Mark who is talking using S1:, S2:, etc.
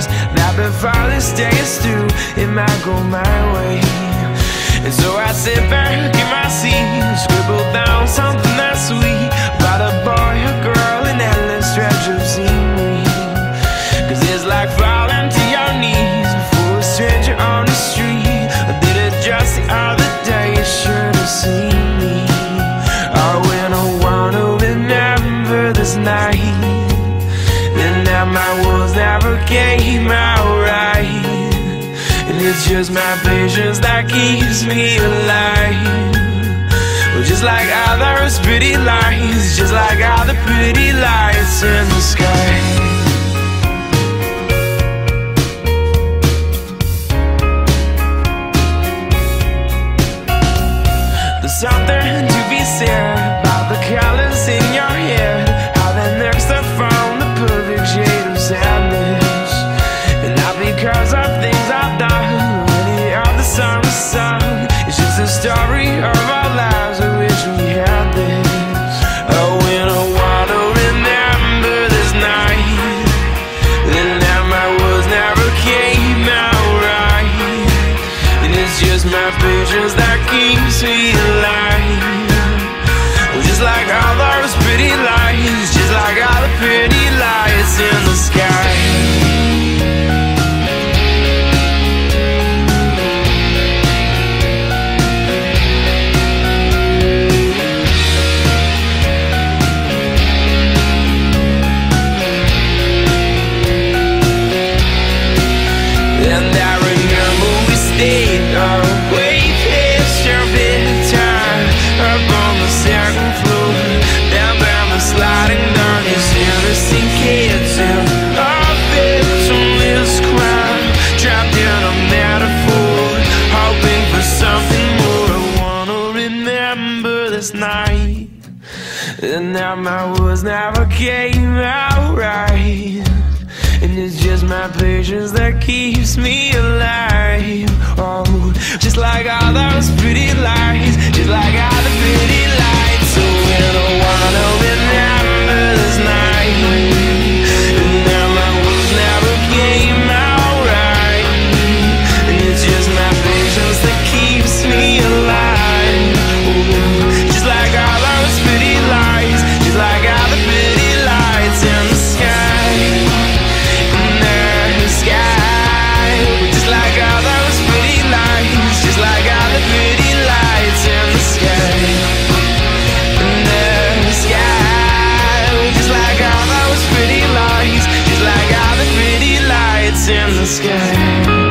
S1: suggest that before this day is through, it might go my way. And so I sit back that my words never came out right. And it's just my patience that keeps me alive. Well, just like all those pretty lights, just like all the pretty lights in the sky. There's something to be said we sung. It's just a story of our lives. I wish we had this. Oh, when I want to remember this night, then that my words never came out right. And it's just my patience that keeps me alive. Oh, just like all those pretty lights, just like all the pretty lights in the sky. Night And now my words never came out right and it's just my patience that keeps me alive. In the sky